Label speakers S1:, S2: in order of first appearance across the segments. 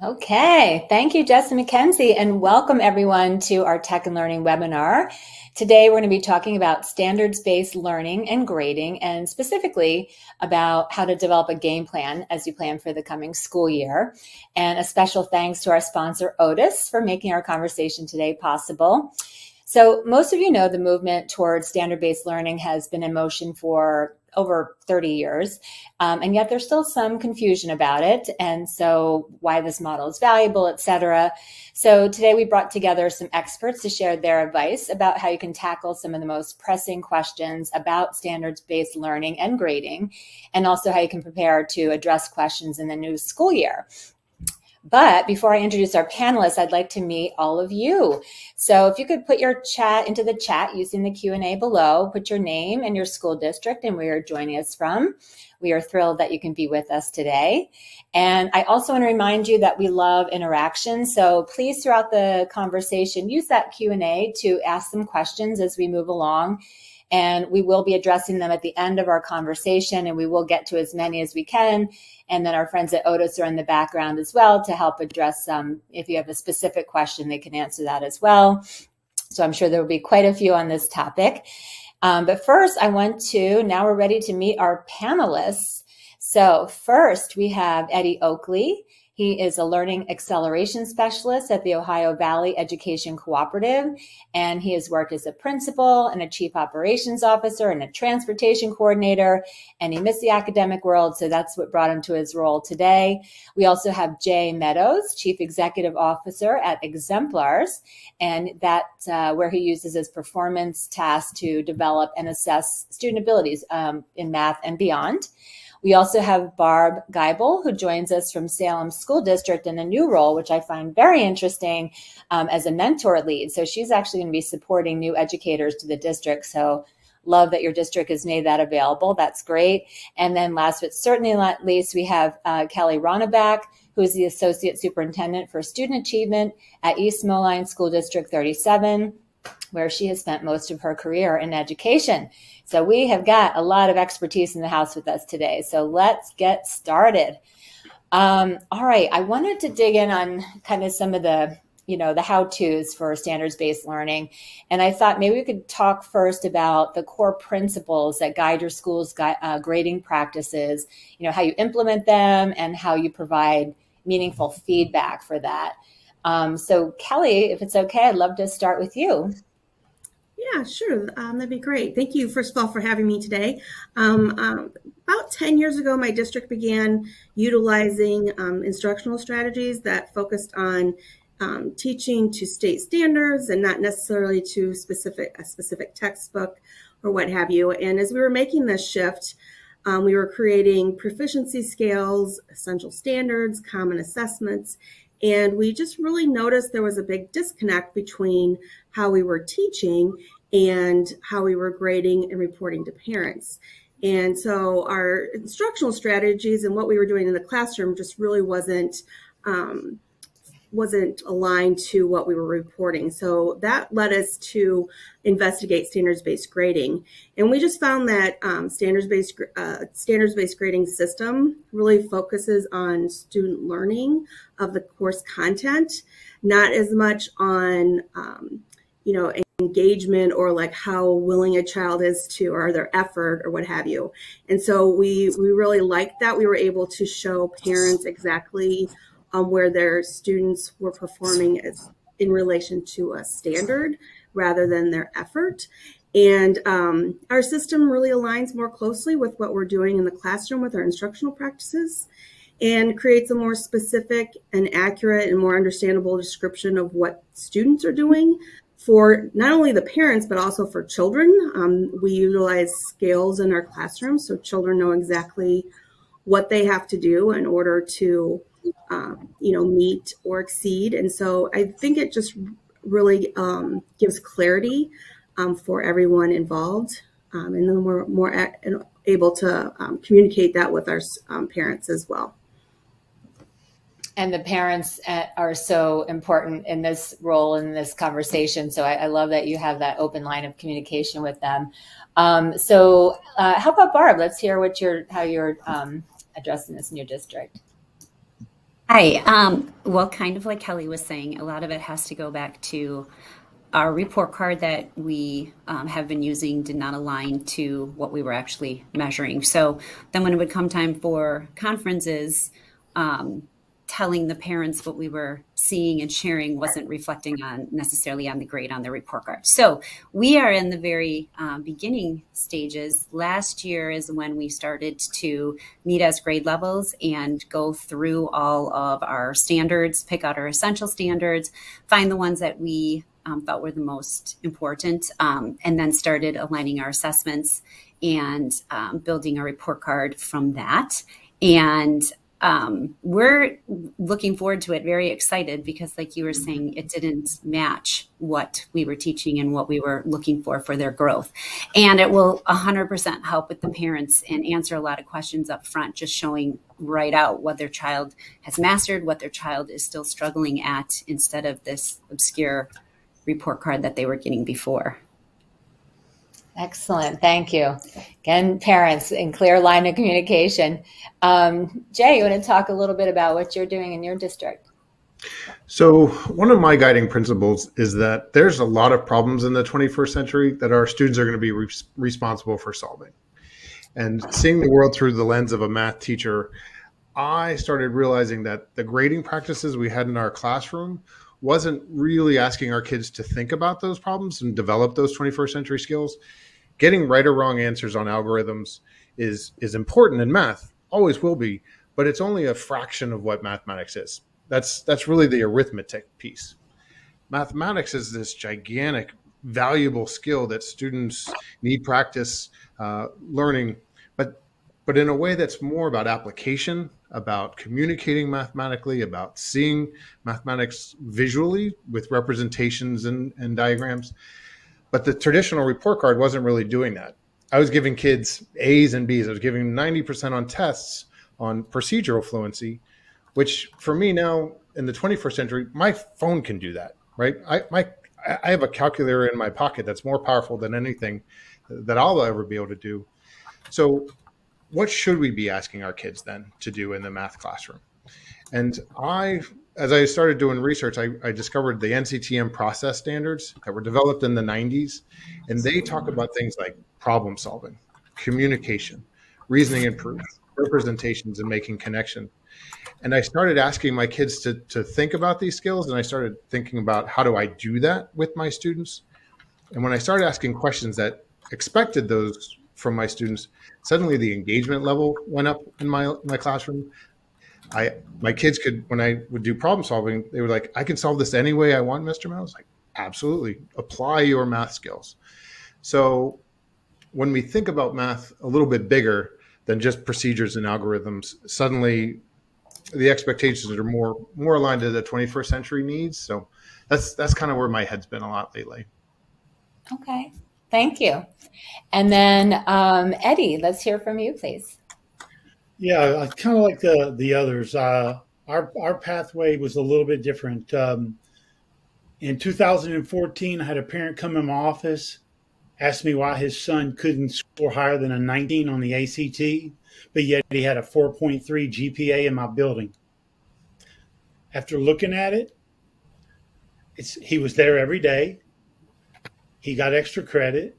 S1: Okay, thank you, Jessica McKenzie, and welcome everyone to our Tech and Learning webinar. Today, we're going to be talking about standards-based learning and grading, and specifically about how to develop a game plan as you plan for the coming school year. And a special thanks to our sponsor, Otus, for making our conversation today possible. So most of you know the movement towards standard-based learning has been in motion for over 30 years. Um, and yet there's still some confusion about it. And so why this model is valuable, et cetera. So today we brought together some experts to share their advice about how you can tackle some of the most pressing questions about standards-based learning and grading, and also how you can prepare to address questions in the new school year. But before I introduce our panelists, I'd like to meet all of you. So if you could put your chat into the chat using the Q&A below, put your name and your school district and where you're joining us from. We are thrilled that you can be with us today. And I also want to remind you that we love interaction. So please throughout the conversation, use that Q&A to ask some questions as we move along and we will be addressing them at the end of our conversation and we will get to as many as we can. And then our friends at Otus are in the background as well to help address some if you have a specific question they can answer that as well. So i'm sure there will be quite a few on this topic. Um, but first i want to now we're ready to meet our panelists. So first we have eddie oakley he is a learning acceleration specialist at the Ohio Valley Education Cooperative, and he has worked as a principal and a chief operations officer and a transportation coordinator, and he missed the academic world, so that's what brought him to his role today. We also have Jay Meadows, chief executive officer at Exemplars, and that uh, where he uses his performance tasks to develop and assess student abilities um, in math and beyond. We also have Barb Geibel, who joins us from Salem School District in a new role, which I find very interesting um, as a mentor lead. So she's actually going to be supporting new educators to the district. So love that your district has made that available. That's great. And then last but certainly not least, we have uh, Kelly Ronneback, who is the Associate Superintendent for Student Achievement at East Moline School District 37 where she has spent most of her career in education. So we have got a lot of expertise in the house with us today. So let's get started. Um, all right, I wanted to dig in on kind of some of the you know the how to's for standards based learning and i thought maybe we could talk first about the core principles that guide your school's uh, grading practices you know how you implement them and how you provide meaningful feedback for that um, so kelly if it's okay i'd love to start with you
S2: yeah, sure. Um, that'd be great. Thank you, first of all, for having me today. Um, um, about 10 years ago, my district began utilizing um, instructional strategies that focused on um, teaching to state standards and not necessarily to specific a specific textbook or what have you. And as we were making this shift, um, we were creating proficiency scales, essential standards, common assessments, and we just really noticed there was a big disconnect between how we were teaching and how we were grading and reporting to parents. And so our instructional strategies and what we were doing in the classroom just really wasn't um, wasn't aligned to what we were reporting. So that led us to investigate standards-based grading, and we just found that um, standards-based uh, standards-based grading system really focuses on student learning of the course content, not as much on um, you know engagement or like how willing a child is to or their effort or what have you. And so we we really liked that. We were able to show parents exactly um, where their students were performing as, in relation to a standard rather than their effort and um, our system really aligns more closely with what we're doing in the classroom with our instructional practices and creates a more specific and accurate and more understandable description of what students are doing for not only the parents, but also for children. Um, we utilize scales in our classroom so children know exactly what they have to do in order to, um, you know, meet or exceed. And so I think it just really um, gives clarity um, for everyone involved. Um, and then we're more able to um, communicate that with our parents as well
S1: and the parents uh, are so important in this role in this conversation. So I, I love that you have that open line of communication with them. Um, so uh, how about Barb? Let's hear what you're how you're um, addressing this in your district.
S3: Hi. Um, well, kind of like Kelly was saying, a lot of it has to go back to our report card that we um, have been using did not align to what we were actually measuring. So then, when it would come time for conferences, um, telling the parents what we were seeing and sharing wasn't reflecting on necessarily on the grade on the report card. So we are in the very um, beginning stages. Last year is when we started to meet as grade levels and go through all of our standards, pick out our essential standards, find the ones that we um, felt were the most important, um, and then started aligning our assessments and um, building a report card from that. And um, we're looking forward to it, very excited because, like you were saying, it didn't match what we were teaching and what we were looking for for their growth. And it will 100% help with the parents and answer a lot of questions up front, just showing right out what their child has mastered, what their child is still struggling at, instead of this obscure report card that they were getting before.
S1: Excellent. Thank you. Again, parents in clear line of communication. Um, Jay, you want to talk a little bit about what you're doing in your district?
S4: So, one of my guiding principles is that there's a lot of problems in the 21st century that our students are going to be re- responsible for solving. And seeing the world through the lens of a math teacher, I started realizing that the grading practices we had in our classroom wasn't really asking our kids to think about those problems and develop those 21st century skills getting right or wrong answers on algorithms is is important in math always will be but it's only a fraction of what mathematics is. That's that's really the arithmetic piece. Mathematics is this gigantic valuable skill that students need practice uh, learning but but in a way that's more about application about communicating mathematically about seeing mathematics visually with representations and, and diagrams but the traditional report card wasn't really doing that. I was giving kids A's and B's. I was giving 90% on tests on procedural fluency, which for me now in the 21st century, my phone can do that, right? I, my, I have a calculator in my pocket that's more powerful than anything that I'll ever be able to do. So, what should we be asking our kids then to do in the math classroom? And I as I started doing research, I, I, discovered the NCTM process standards that were developed in the 90s. And they talk about things like problem solving, communication, reasoning and proof, representations, and making connection. And I started asking my kids to, to think about these skills. And I started thinking about how do I do that with my students? And when I started asking questions that expected those from my students, suddenly the engagement level went up in my, my classroom. I my kids could when I would do problem solving, they were like, I can solve this any way I want, Mr. Mouse. Like, absolutely. Apply your math skills. So when we think about math a little bit bigger than just procedures and algorithms, suddenly the expectations are more more aligned to the 21st century needs. So that's that's kind of where my head's been a lot lately.
S1: Okay, thank you. And then um, Eddie, let's hear from you, please.
S5: Yeah, I kind of like the the others. Uh, our our pathway was a little bit different. Um, in 2014, I had a parent come in my office, ask me why his son couldn't score higher than a 19 on the ACT, but yet he had a 4.3 GPA in my building. After looking at it, it's he was there every day. He got extra credit.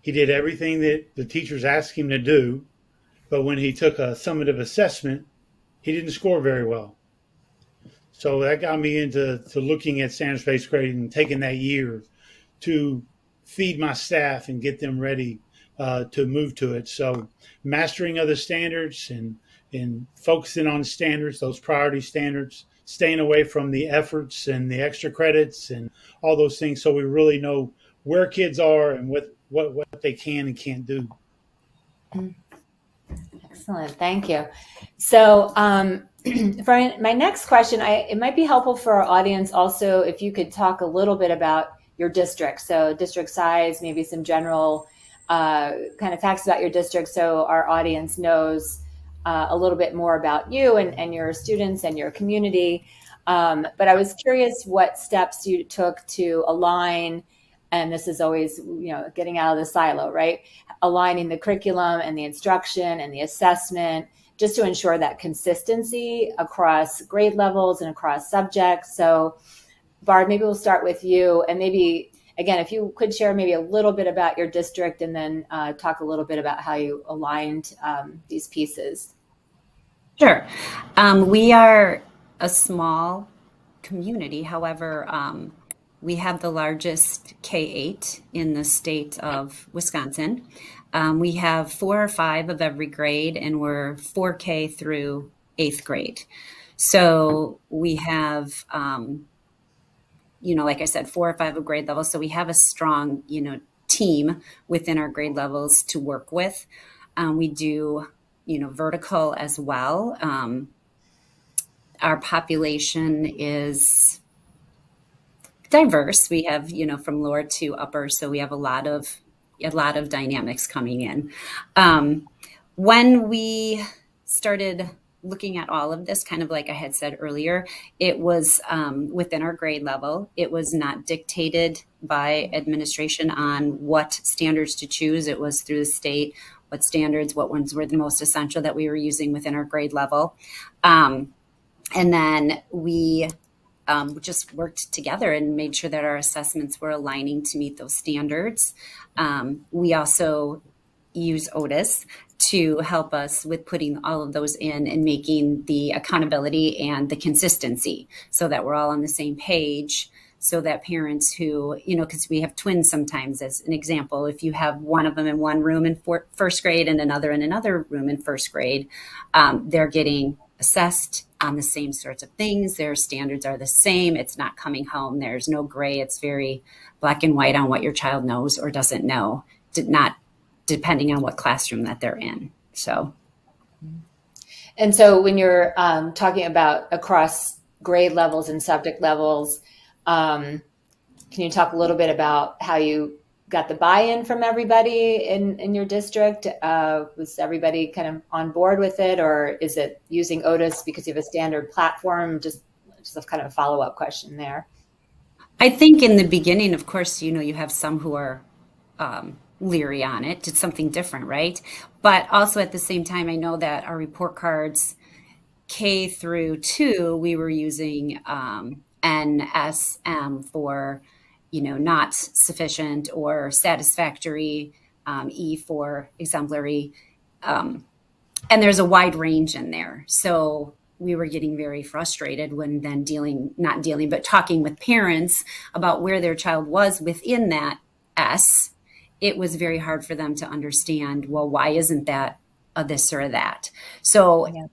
S5: He did everything that the teachers asked him to do but when he took a summative assessment, he didn't score very well. So that got me into to looking at standards based grading and taking that year to feed my staff and get them ready uh, to move to it. So mastering other standards and and focusing on standards, those priority standards, staying away from the efforts and the extra credits and all those things, so we really know where kids are and what what what they can and can't do.
S1: Mm-hmm. Excellent. Thank you. So, um, for my next question, I, it might be helpful for our audience also if you could talk a little bit about your district. So, district size, maybe some general uh, kind of facts about your district so our audience knows uh, a little bit more about you and, and your students and your community. Um, but I was curious what steps you took to align and this is always you know getting out of the silo right aligning the curriculum and the instruction and the assessment just to ensure that consistency across grade levels and across subjects. So, Barb, maybe we'll start with you, and maybe again, if you could share maybe a little bit about your district, and then uh, talk a little bit about how you aligned um, these pieces.
S3: Sure, um, we are a small community. However, um, we have the largest K 8 in the state of Wisconsin. Um, we have four or five of every grade, and we're 4K through eighth grade. So we have, um, you know, like I said, four or five of grade level. So we have a strong, you know, team within our grade levels to work with. Um, we do, you know, vertical as well. Um, our population is diverse. We have, you know, from lower to upper, so we have a lot of a lot of dynamics coming in. Um, when we started looking at all of this, kind of like I had said earlier, it was um, within our grade level. It was not dictated by administration on what standards to choose. It was through the state, what standards, what ones were the most essential that we were using within our grade level. Um, and then we um, just worked together and made sure that our assessments were aligning to meet those standards. Um, we also use Otus to help us with putting all of those in and making the accountability and the consistency so that we're all on the same page so that parents who you know because we have twins sometimes as an example if you have one of them in one room in first grade and another in another room in first grade um, they're getting assessed on the same sorts of things. Their standards are the same. It's not coming home. There's no gray. It's very black and white on what your child knows or doesn't know, not depending on what classroom that they're in. So,
S1: and so when you're um, talking about across grade levels and subject levels, um, can you talk a little bit about how you got the buy-in from everybody in in your district? Uh, was everybody kind of on board with it, or is it using Otus because you have a standard platform? Just just a kind of a follow-up question there.
S3: I think in the beginning, of course, you know, you have some who are um, leery on it, did something different, right? But also at the same time, I know that our report cards K through two, we were using um, NSM for you know, not sufficient or satisfactory, um, E for exemplary. Um, and there's a wide range in there. So we were getting very frustrated when then dealing, not dealing, but talking with parents about where their child was within that S. It was very hard for them to understand, well, why isn't that a this or a that? So yeah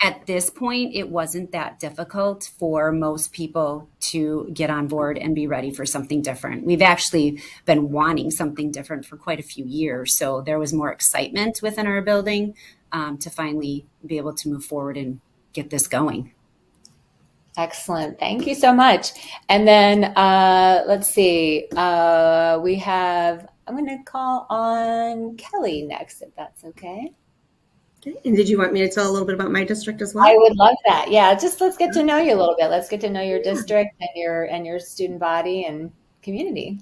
S3: at this point, it wasn't that difficult for most people to get on board and be ready for something different. We've actually been wanting something different for quite a few years. So there was more excitement within our building um, to finally be able to move forward and get this going.
S1: Excellent. Thank you so much. And then uh, let's see. Uh, we have, I'm going to call on Kelly next, if that's okay.
S2: And did you want me to tell a little bit about my district as well?
S1: I would love that. Yeah, just let's get to know you a little bit. Let's get to know your district and your and your student body and community.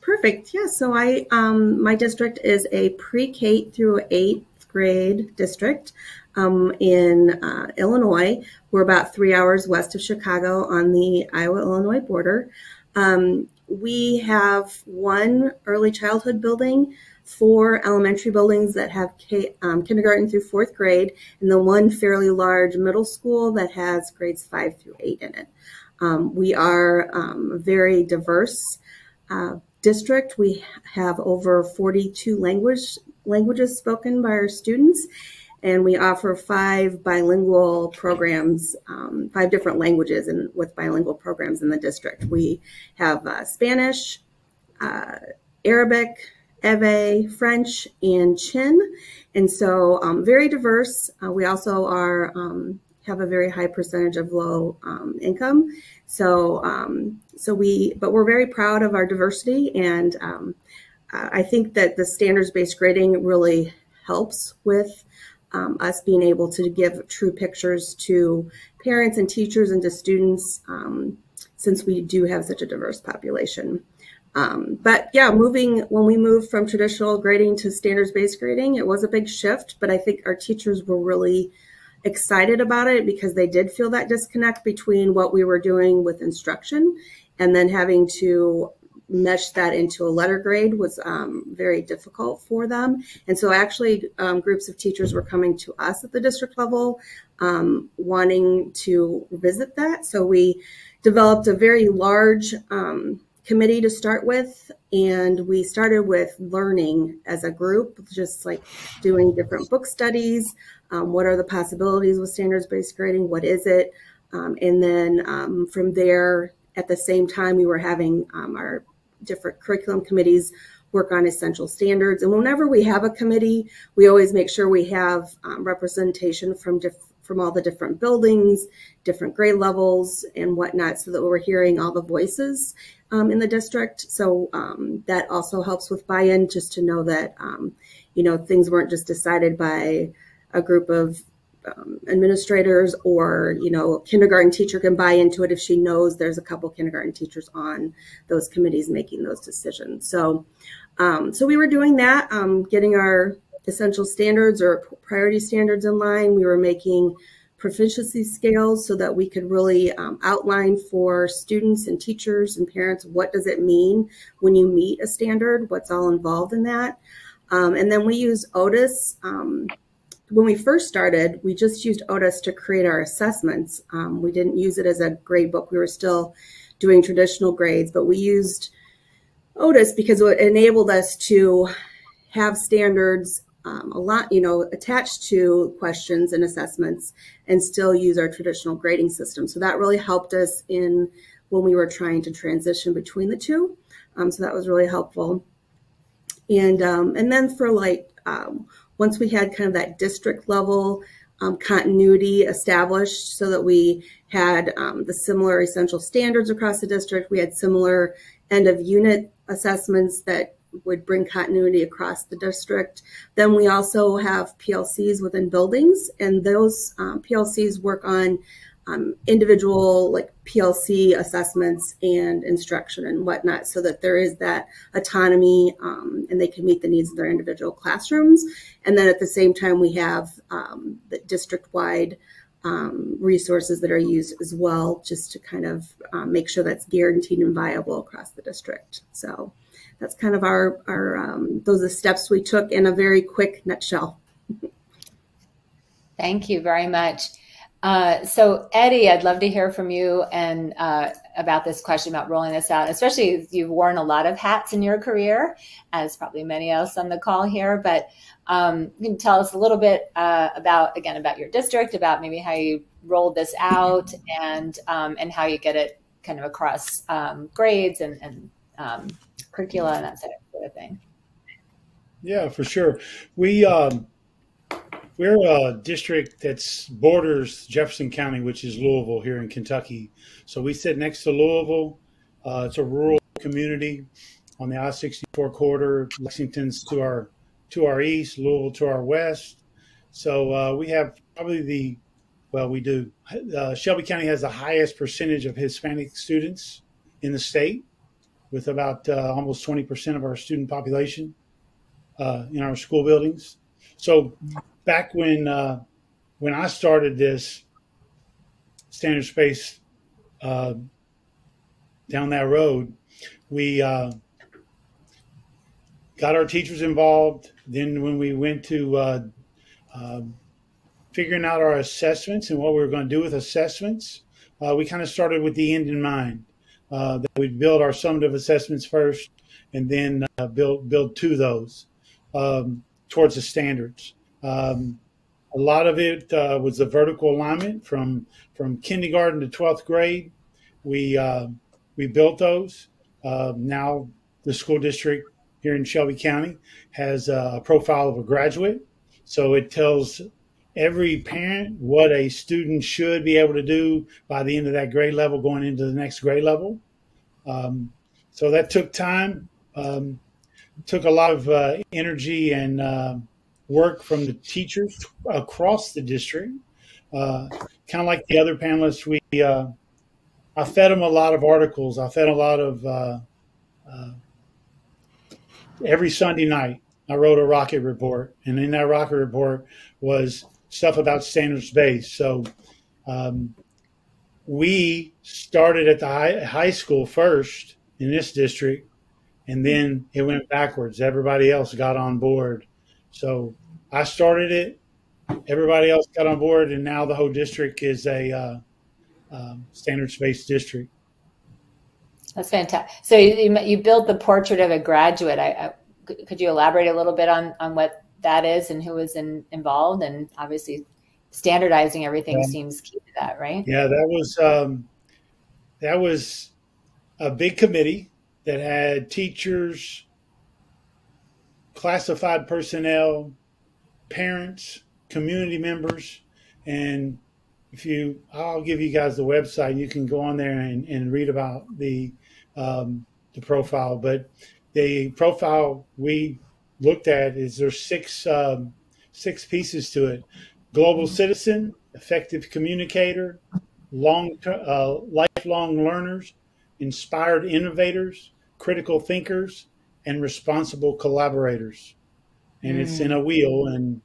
S2: Perfect. Yeah. So I um, my district is a pre-K through eighth grade district um, in uh, Illinois. We're about three hours west of Chicago on the Iowa Illinois border. Um, we have one early childhood building four elementary buildings that have K, um, kindergarten through fourth grade, and the one fairly large middle school that has grades five through eight in it. Um, we are um, a very diverse uh, district. We have over 42 language languages spoken by our students, and we offer five bilingual programs, um, five different languages, and with bilingual programs in the district. We have uh, Spanish, uh, Arabic, Ewe, French, and Chin. And so um, very diverse. Uh, we also are um, have a very high percentage of low um, income. So um, so we, but we're very proud of our diversity, and um, I think that the standards-based grading really helps with um, us being able to give true pictures to parents and teachers and to students, since we do have such a diverse population. Um, but yeah, moving when we moved from traditional grading to standards based grading, it was a big shift. But I think our teachers were really excited about it because they did feel that disconnect between what we were doing with instruction and then having to mesh that into a letter grade was um, very difficult for them. And so actually um, groups of teachers were coming to us at the district level um, wanting to visit that. So we developed a very large um, committee to start with. And we started with learning as a group, just like doing different book studies. Um, what are the possibilities with standards based grading? What is it? Um, and then from there, at the same time, we were having our different curriculum committees work on essential standards. And whenever we have a committee, we always make sure we have um, representation from different from all the different buildings, different grade levels, and whatnot, so that we're hearing all the voices um, in the district. So um, that also helps with buy-in, just to know that um, you know things weren't just decided by a group of um, administrators or you know kindergarten teacher can buy into it if she knows there's a couple kindergarten teachers on those committees making those decisions so um, so we were doing that getting our essential standards or priority standards in line we were making proficiency scales so that we could really um, outline for students and teachers and parents what does it mean when you meet a standard what's all involved in that um, and then we use Otus um, when we first started, we just used Otus to create our assessments. Um, we didn't use it as a grade book. We were still doing traditional grades, but we used Otus because it enabled us to have standards um, a lot, you know, attached to questions and assessments and still use our traditional grading system. So that really helped us in when we were trying to transition between the two. Um, so that was really helpful. And um, and then for like um, once we had kind of that district level um, continuity established so that we had um, the similar essential standards across the district, we had similar end of unit assessments that would bring continuity across the district. Then we also have PLCs within buildings, and those um, PLCs work on um, individual like PLC assessments and instruction and whatnot, so that there is that autonomy um, and they can meet the needs of their individual classrooms. And then at the same time, we have um, the district-wide um, resources that are used as well, just to kind of um, make sure that's guaranteed and viable across the district. So that's kind of our our um, those are the steps we took in a very quick nutshell.
S1: Thank you very much. Uh, so Eddie, I'd love to hear from you and uh, about this question about rolling this out, especially you've worn a lot of hats in your career, as probably many else on the call here. But um, you can tell us a little bit uh, about, again, about your district, about maybe how you rolled this out, and um, and how you get it kind of across um, grades and, and um, curricula and that sort of thing.
S5: Yeah, for sure. We um, we're a district that's borders Jefferson County, which is Louisville here in Kentucky. So we sit next to Louisville. Uh, it's a rural community on the I-64 corridor. Lexington's to our to our east, Louisville to our west. So uh, we have probably the well, we do. Uh, Shelby County has the highest percentage of Hispanic students in the state, with about uh, almost 20% of our student population uh, in our school buildings. So back when uh, when I started this standard space uh, down that road, we uh, got our teachers involved. Then when we went to uh, figuring out our assessments and what we were going to do with assessments, we kind of started with the end in mind. Uh, that we'd build our summative assessments first, and then build build to those um, towards the standards. Um, a lot of it uh, was the vertical alignment from from kindergarten to twelfth grade. We uh, we built those. Uh, now the school district here in Shelby County has a profile of a graduate, so it tells every parent what a student should be able to do by the end of that grade level, going into the next grade level. Um, so that took time, um, took a lot of uh, energy and uh, work from the teachers across the district. Uh, kind of like the other panelists, we uh, I fed them a lot of articles. I fed a lot of uh, uh every Sunday night, I wrote a rocket report, and in that rocket report was stuff about standards based. So um, we started at the high, high school first in this district, and then it went backwards. Everybody else got on board. So I started it, everybody else got on board, and now the whole district is a uh, um, standards based district.
S1: That's fantastic. So you, you built the portrait of a graduate. I, I, could you elaborate a little bit on, on what that is and who was in, involved? And obviously, standardizing everything yeah. seems key to that, right?
S5: Yeah, that was um, that was a big committee that had teachers, classified personnel, parents, community members, and if you, I'll give you guys the website. You can go on there and, and read about the um, the profile. But the profile we looked at is there's six um, six pieces to it: global citizen, effective communicator, long uh, lifelong learners, inspired innovators, critical thinkers, and responsible collaborators. And mm. it's in a wheel, and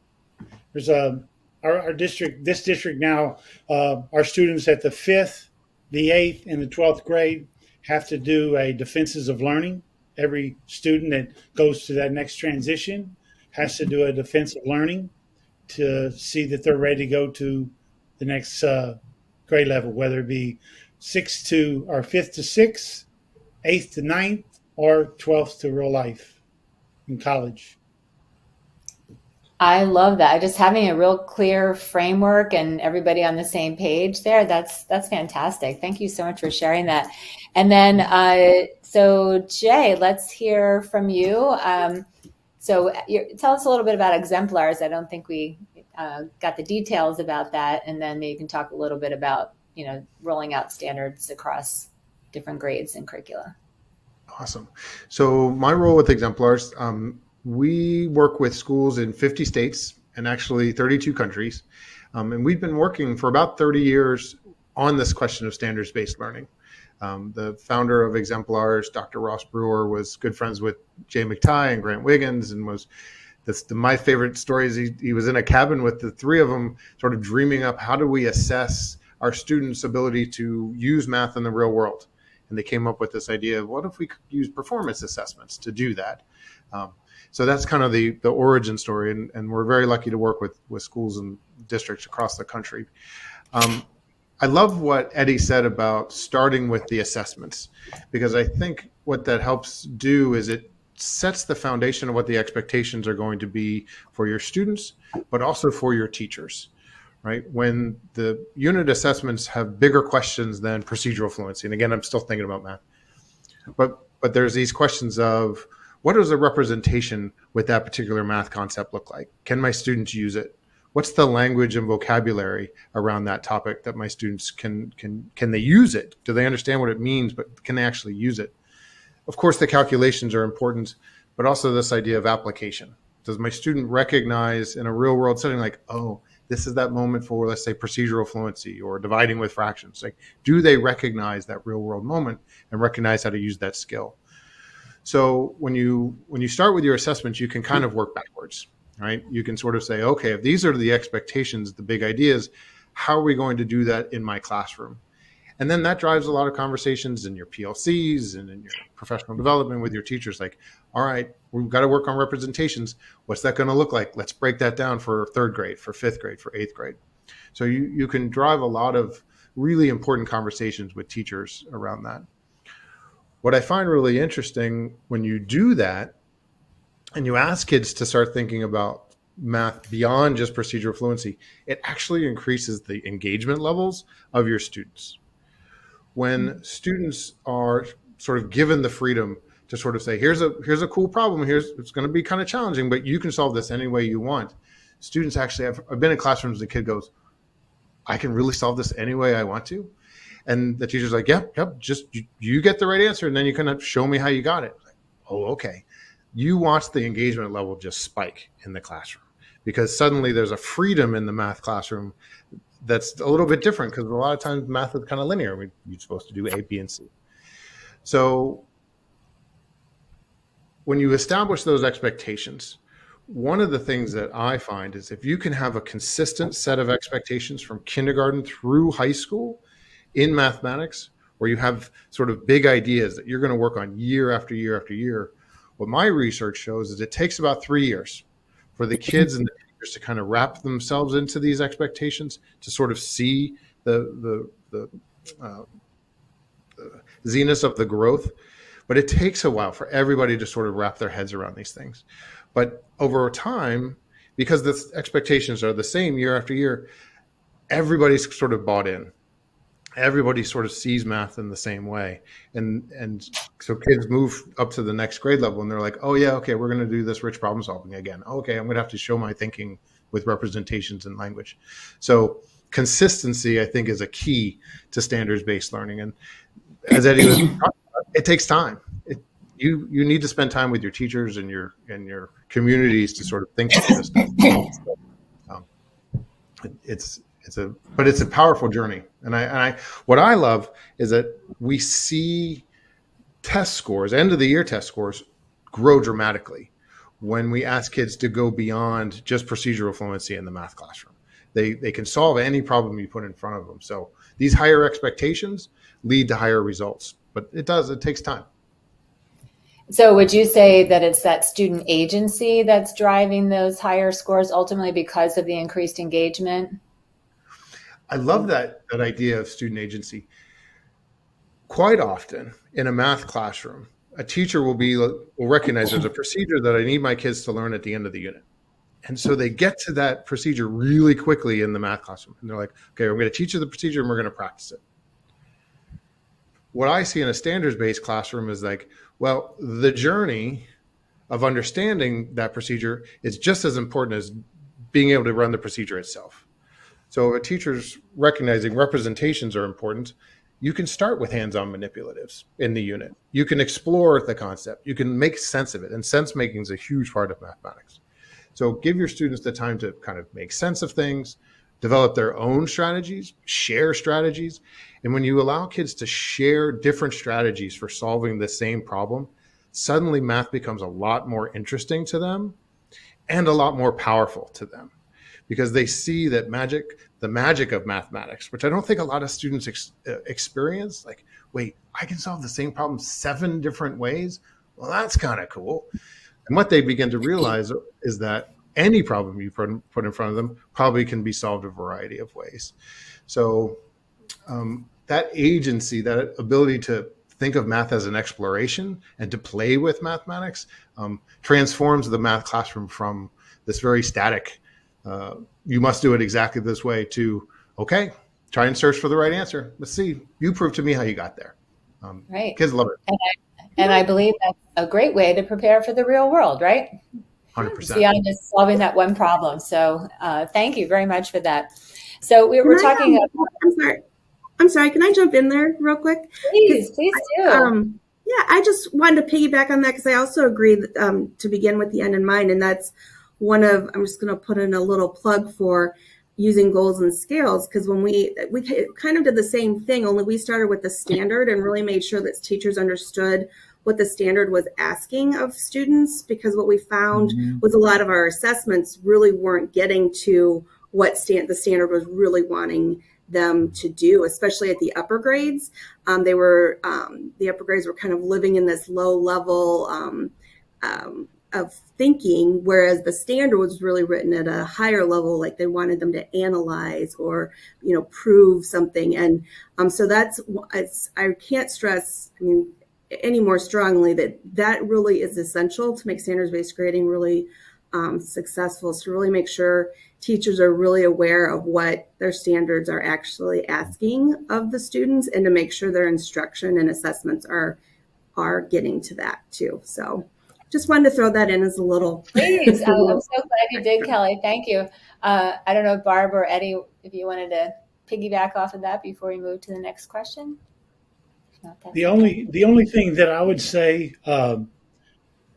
S5: there's a our, our district. This district now, uh, our students at the fifth, the eighth, and the twelfth grade have to do a defenses of learning. Every student that goes to that next transition has to do a defense of learning to see that they're ready to go to the next uh, grade level, whether it be sixth to or fifth to sixth, eighth to ninth, or twelfth to real life in college.
S1: I love that. Just having a real clear framework and everybody on the same page there. That's that's fantastic. Thank you so much for sharing that. And then, uh, so Jay, let's hear from you. Um, so tell us a little bit about exemplars. I don't think we uh, got the details about that, and then you can talk a little bit about you know rolling out standards across different grades and curricula.
S4: Awesome. So my role with exemplars. Um, we work with schools in 50 states and actually 32 countries. Um, and we've been working for about 30 years on this question of standards based learning. Um, the founder of Exemplars, Dr. Ross Brewer, was good friends with Jay McTighe and Grant Wiggins, and was that's the, my favorite story is he, he was in a cabin with the three of them, sort of dreaming up how do we assess our students' ability to use math in the real world. And they came up with this idea of what if we could use performance assessments to do that. Um, so that's kind of the the origin story, and, and we're very lucky to work with with schools and districts across the country. Um, I love what Eddie said about starting with the assessments, because I think what that helps do is it sets the foundation of what the expectations are going to be for your students, but also for your teachers. Right when the unit assessments have bigger questions than procedural fluency, and again, I'm still thinking about math, but but there's these questions of what does a representation with that particular math concept look like? Can my students use it? What's the language and vocabulary around that topic that my students can can can they use it? Do they understand what it means, but can they actually use it? Of course, the calculations are important, but also this idea of application. Does my student recognize in a real world setting, like, oh, this is that moment for, let's say, procedural fluency or dividing with fractions? Like, do they recognize that real world moment and recognize how to use that skill? So when you when you start with your assessments, you can kind of work backwards, right? You can sort of say, okay, if these are the expectations, the big ideas, how are we going to do that in my classroom? And then that drives a lot of conversations in your PLCs and in your professional development with your teachers. Like, all right, we've got to work on representations. What's that going to look like? Let's break that down for third grade, for fifth grade, for eighth grade. So you, you can drive a lot of really important conversations with teachers around that. What I find really interesting when you do that and you ask kids to start thinking about math beyond just procedural fluency, it actually increases the engagement levels of your students. When mm-hmm. students are sort of given the freedom to sort of say, here's a here's a cool problem, here's it's going to be kind of challenging, but you can solve this any way you want. Students actually have I've been in classrooms the kid goes, I can really solve this any way I want to and the teacher's like, yep, yep, just you, you get the right answer. And then you kind of show me how you got it. Like, oh, okay. You watch the engagement level just spike in the classroom because suddenly there's a freedom in the math classroom that's a little bit different because a lot of times math is kind of linear. We, you're supposed to do A, B, and C. So when you establish those expectations, one of the things that I find is if you can have a consistent set of expectations from kindergarten through high school in mathematics, where you have sort of big ideas that you're going to work on year after year after year, what my research shows is it takes about three years for the kids and the teachers to kind of wrap themselves into these expectations to sort of see the the the, uh, the zenith of the growth. But it takes a while for everybody to sort of wrap their heads around these things. But over time, because the expectations are the same year after year, everybody's sort of bought in everybody sort of sees math in the same way. And and so kids move up to the next grade level and they're like oh yeah okay we're going to do this rich problem solving again. Okay i'm going to have to show my thinking with representations and language. So consistency i think is a key to standards based learning. And as eddie was it takes time. It, you you need to spend time with your teachers and your and your communities to sort of think about this stuff. Um, it, it's it's a but it's a powerful journey. And I, and I what i love is that we see test scores end of the year test scores grow dramatically when we ask kids to go beyond just procedural fluency in the math classroom. They they can solve any problem you put in front of them. So these higher expectations lead to higher results but it does it takes time.
S1: So would you say that it's that student agency that's driving those higher scores ultimately because of the increased engagement
S4: I love that that idea of student agency. Quite often in a math classroom, a teacher will be will recognize there's a procedure that I need my kids to learn at the end of the unit. And so they get to that procedure really quickly in the math classroom. And they're like, okay, I'm going to teach you the procedure and we're going to practice it. What I see in a standards based classroom is like, well, the journey of understanding that procedure is just as important as being able to run the procedure itself. So a teacher's recognizing representations are important, you can start with hands-on manipulatives in the unit. You can explore the concept. You can make sense of it. And sense making is a huge part of mathematics. So give your students the time to kind of make sense of things, develop their own strategies, share strategies. And when you allow kids to share different strategies for solving the same problem, suddenly math becomes a lot more interesting to them and a lot more powerful to them because they see that magic, the magic of mathematics, which I don't think a lot of students ex- uh, experience. Like, wait, I can solve the same problem seven different ways. Well, that's kind of cool. And what they begin to realize is that any problem you put, put in front of them probably can be solved a variety of ways. So um, that agency, that ability to think of math as an exploration and to play with mathematics um, transforms the math classroom from this very static uh, you must do it exactly this way to okay try and search for the right answer. Let's see. You prove to me how you got there.
S1: Um, right.
S4: kids love it.
S1: And I, and I, believe that's a great way to prepare for the real world right?
S4: 100%
S1: beyond just solving that one problem. So uh, thank you very much for that. So we were talking
S2: I, about, i'm sorry. I'm sorry. Can i jump in there real quick?
S1: Please please do.
S2: Um, yeah i just wanted to piggyback on that because i also agree that, um, to begin with the end in mind and that's one of i'm just going to put in a little plug for using goals and scales because when we we kind of did the same thing only we started with the standard and really made sure that teachers understood what the standard was asking of students because what we found mm-hmm. was a lot of our assessments really weren't getting to what stand the standard was really wanting them to do, especially at the upper grades. Um, they were um, the upper grades were kind of living in this low level um, um of thinking, whereas the standard was really written at a higher level, like they wanted them to analyze or, you know, prove something. And um, so that's, I can't stress, I mean, any more strongly that that really is essential to make standards-based grading really um, successful. So really make sure teachers are really aware of what their standards are actually asking of the students and to make sure their instruction and assessments are are getting to that too. So just wanted to throw that in as a little.
S1: Please, I'm so glad you did, Kelly. Thank you. Uh, I don't know if Barb or Eddie, if you wanted to piggyback off of that before we move to the next question.
S5: The only the only thing that I would say, um,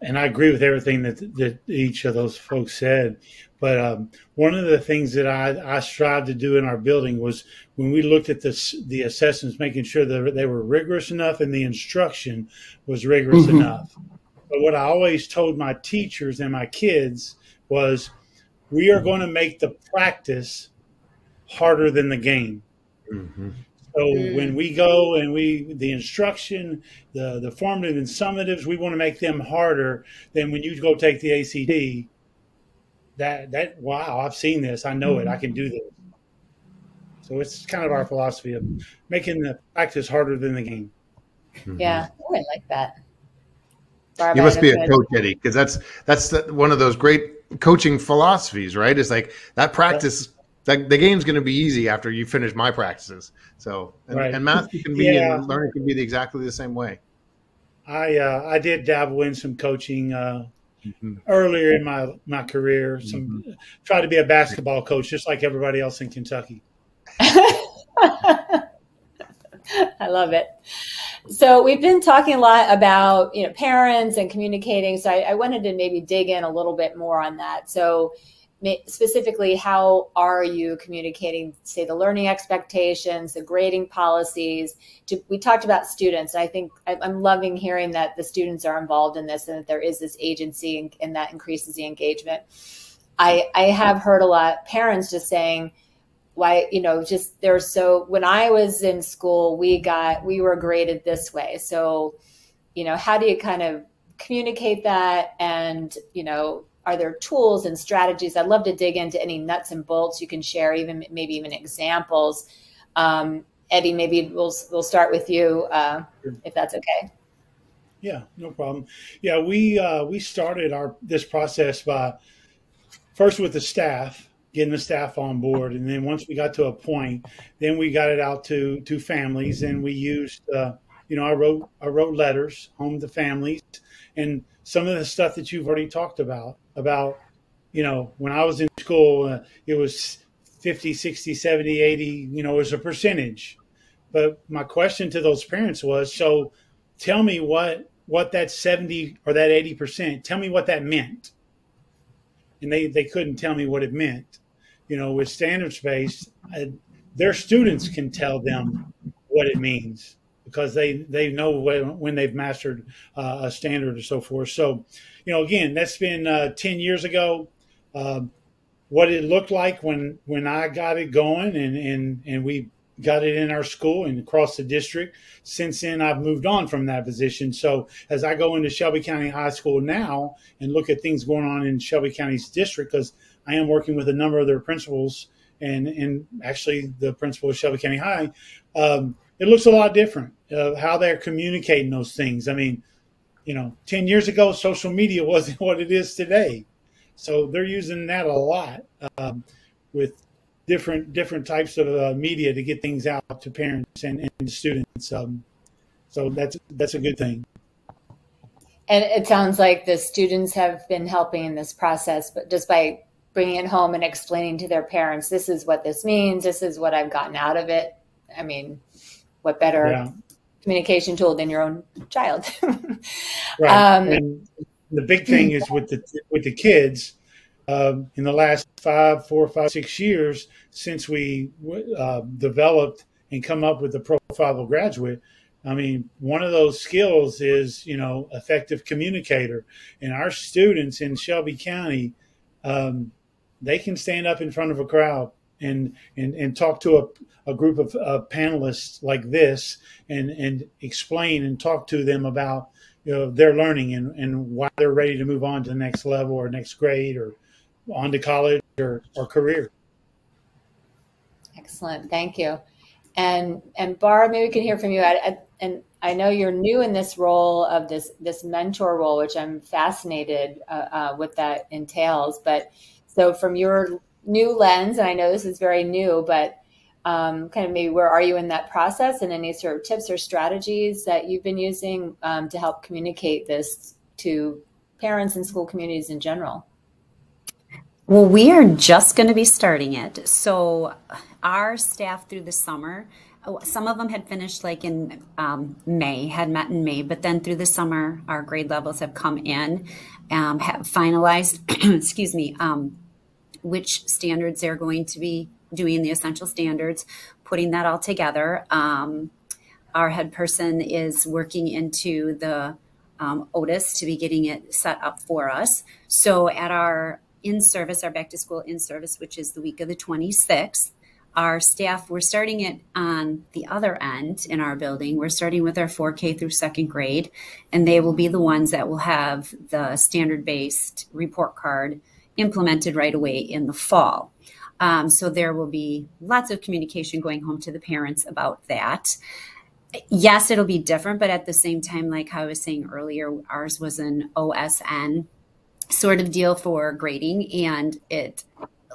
S5: and I agree with everything that that each of those folks said, but um, one of the things that I, I strive to do in our building was when we looked at the the assessments, making sure that they were rigorous enough and the instruction was rigorous mm-hmm. enough But what I always told my teachers and my kids was, we are going to make the practice harder than the game. Mm-hmm. So mm. when we go and we the instruction, the the formative and summatives, we want to make them harder than when you go take the ACT. That that wow, I've seen this. I know mm-hmm. it. I can do this. So it's kind of our philosophy of making the practice harder than the game.
S1: Mm-hmm. Yeah, oh, I like that.
S4: You must be a coach, Eddie, because that's that's the, one of those great coaching philosophies, right? It's like that practice that, the game's going to be easy after you finish my practices. So, and, right. and math can be, yeah. and learning can be the, exactly the same way.
S5: I uh, I did dabble in some coaching uh, mm-hmm. earlier in my my career. Some mm-hmm. try to be a basketball coach, just like everybody else in Kentucky.
S1: I love it. So we've been talking a lot about you know parents and communicating. So I, I wanted to maybe dig in a little bit more on that. So specifically how are you communicating say the learning expectations the grading policies to, we talked about students i think i'm loving hearing that the students are involved in this and that there is this agency and, and that increases the engagement i i have heard a lot parents just saying why you know just there's so when i was in school we got we were graded this way so you know how do you kind of communicate that and you know are there tools and strategies? I'd love to dig into any nuts and bolts you can share, even maybe even examples. Um, Eddie, maybe we'll we'll start with you uh, if that's okay.
S5: Yeah, no problem. Yeah, we uh, we started our this process by first with the staff, getting the staff on board, and then once we got to a point, then we got it out to to families, and we used uh, you know I wrote I wrote letters home to families, and some of the stuff that you've already talked about about you know when i was in school uh, it was 50 60 70 80 you know as a percentage. But my question to those parents was so tell me what what that 70 or that 80 percent tell me what that meant. And they they couldn't tell me what it meant you know with standards based their students can tell them what it means because they they know when, when they've mastered uh, a standard or so forth. So, you know, again, that's been uh, ten years ago. Uh, what it looked like when when I got it going, and and and we got it in our school and across the district. Since then, I've moved on from that position. So as I go into Shelby County High School now and look at things going on in Shelby County's district, because I am working with a number of their principals and and actually the principal of Shelby County High. Um, it looks a lot different uh, how they're communicating those things. I mean, you know, 10 years ago, social media wasn't what it is today. So they're using that a lot um, with different different types of uh, media to get things out to parents and, and students. Um, so that's that's a good thing.
S1: And it sounds like the students have been helping in this process, but just by bringing it home and explaining to their parents, this is what this means, this is what I've gotten out of it. I mean, what better yeah. communication tool than your own child?
S5: right. Um, and the big thing is with the with the kids. Um, in the last five, four, five, six years since we uh, developed and come up with the profile of a graduate, I mean, one of those skills is, you know, effective communicator. And our students in Shelby County, um, they can stand up in front of a crowd and and, and talk to a, a group of uh, panelists like this and and explain and talk to them about you know their learning and, and why they're ready to move on to the next level or next grade or on to college or, or career.
S1: Excellent, thank you. And and Barb, maybe we can hear from you. I, I, and I know you're new in this role of this this mentor role, which I'm fascinated uh, uh, what that entails. But so from your new lens, and I know this is very new, but um, kind of maybe where are you in that process and any sort of tips or strategies that you've been using um, to help communicate this to parents and school communities in general?
S3: Well, we are just going to be starting it. So, our staff through the summer, some of them had finished like in um, May, had met in May, but then through the summer, our grade levels have come in, um, have finalized, excuse me, um, which standards they're going to be doing the essential standards, putting that all together. Um, our head person is working into the um, Otus to be getting it set up for us. So at our in service, our back to school in service, which is the week of the 26th, our staff, we're starting it on the other end in our building. We're starting with our 4K through second grade, and they will be the ones that will have the standard based report card implemented right away in the fall. Um, so there will be lots of communication going home to the parents about that. Yes, it'll be different, but at the same time, like I was saying earlier, ours was an OSN sort of deal for grading, and it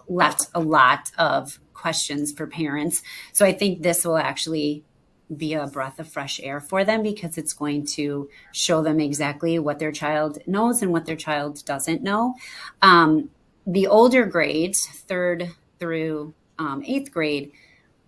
S3: left a lot of questions for parents. So I think this will actually be a breath of fresh air for them because it's going to show them exactly what their child knows and what their child doesn't know. Um, the older grades, third through um, eighth grade,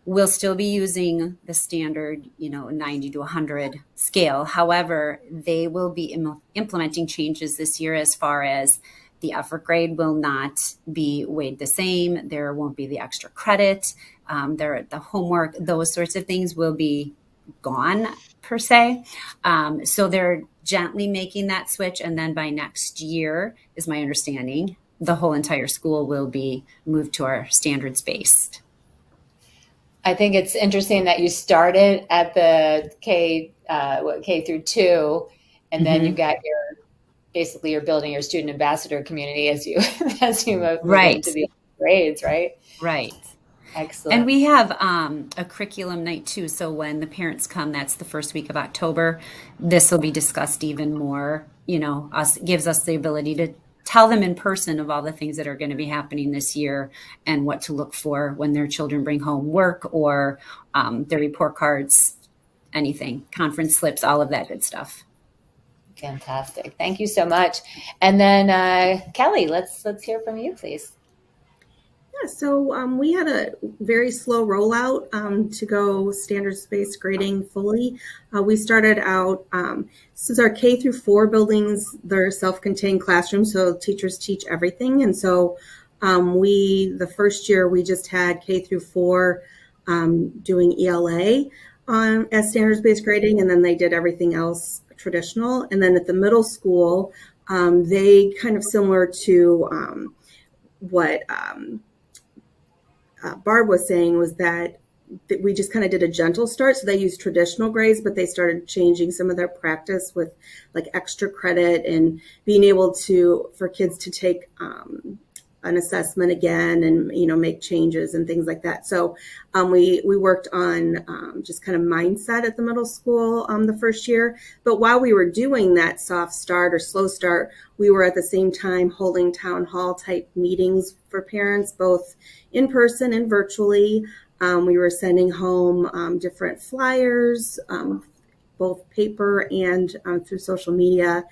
S3: will still be using the standard, you know, 90 to 100 scale. However, they will be Im- implementing changes this year as far as the effort grade will not be weighed the same. There won't be the extra credit. Um, there, the homework, those sorts of things will be gone per se. Um, so they're gently making that switch. And then by next year, is my understanding, the whole entire school will be moved to our standards based.
S1: I think it's interesting that you started at the K, uh, K through two, and then mm-hmm. you got your basically you're building your student ambassador community as you as you move
S3: right.
S1: into the grades, right?
S3: Right.
S1: Excellent.
S3: And we have um, a curriculum night too. So when the parents come, that's the first week of October. This will be discussed even more. You know, us gives us the ability to tell them in person of all the things that are going to be happening this year and what to look for when their children bring home work or um, their report cards, anything, conference slips, all of that good stuff.
S1: Fantastic. Thank you so much. And then uh, Kelly, let's let's hear from you, please.
S2: Yeah, so um, we had a very slow rollout um, to go standards based grading fully. Uh, we started out um, since our K through four buildings, they're self contained classrooms, so teachers teach everything. And so um, we, the first year, we just had K through four um, doing ELA on as standards based grading, and then they did everything else traditional. And then at the middle school, um, they kind of similar to um, what um, uh, Barb was saying was that, that we just kind of did a gentle start. So they used traditional grades, but they started changing some of their practice with like extra credit and being able to for kids to take um, an assessment again and you know make changes and things like that. So um, we we worked on um, just kind of mindset at the middle school um, the first year. But while we were doing that soft start or slow start we were at the same time holding town hall type meetings for parents both in person and virtually. Um, we were sending home um, different flyers um, both paper and through social media.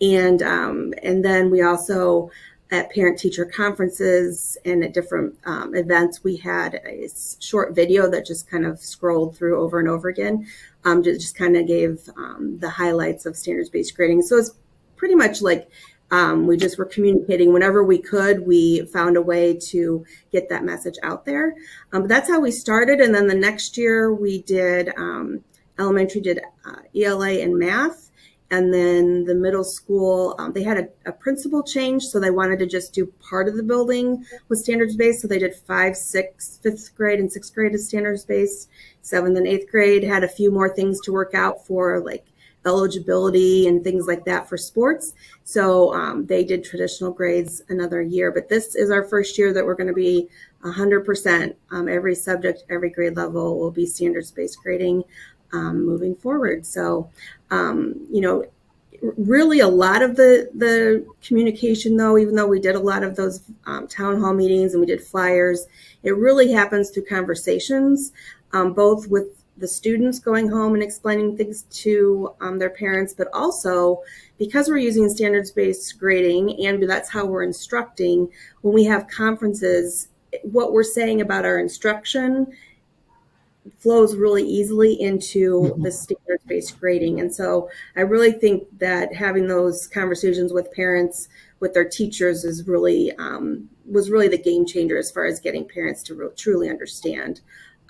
S2: And and then we also at parent teacher conferences and at different um, events, we had a short video that just kind of scrolled through over and over again. Um, just, just kind of gave um, the highlights of standards based grading. So it's pretty much like um, we just were communicating whenever we could. We found a way to get that message out there. Um, but that's how we started. And then the next year we did um, elementary did uh, ELA and math and then the middle school um, they had a, a, principal change so they wanted to just do part of the building with standards based. So they did five six fifth grade and sixth grade as standards based. Seventh and eighth grade had a few more things to work out for like eligibility and things like that for sports. So um, they did traditional grades another year but this is our first year that we're going to be 100% um, every subject every grade level will be standards based grading um, moving forward. So, um, you know, really a lot of the the communication though even though we did a lot of those um, town hall meetings and we did flyers it really happens through conversations um, both with the students going home and explaining things to um, their parents but also because we're using standards based grading and that's how we're instructing when we have conferences what we're saying about our instruction flows really easily into mm-hmm. the standards based grading. And so I really think that having those conversations with parents, with their teachers, is really um, was really the game changer as far as getting parents to re- truly understand,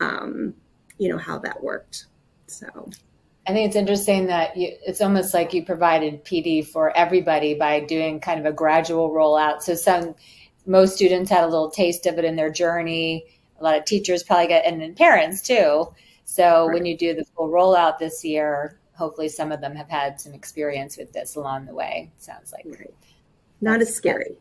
S2: um, you know, how that worked. So.
S1: I think it's interesting that you, it's almost like you provided PD for everybody by doing kind of a gradual rollout. So some most students had a little taste of it in their journey. A lot of teachers probably get, and then parents too. So right. when you do the full rollout this year, hopefully some of them have had some experience with this along the way. Sounds like
S2: right. not as scary.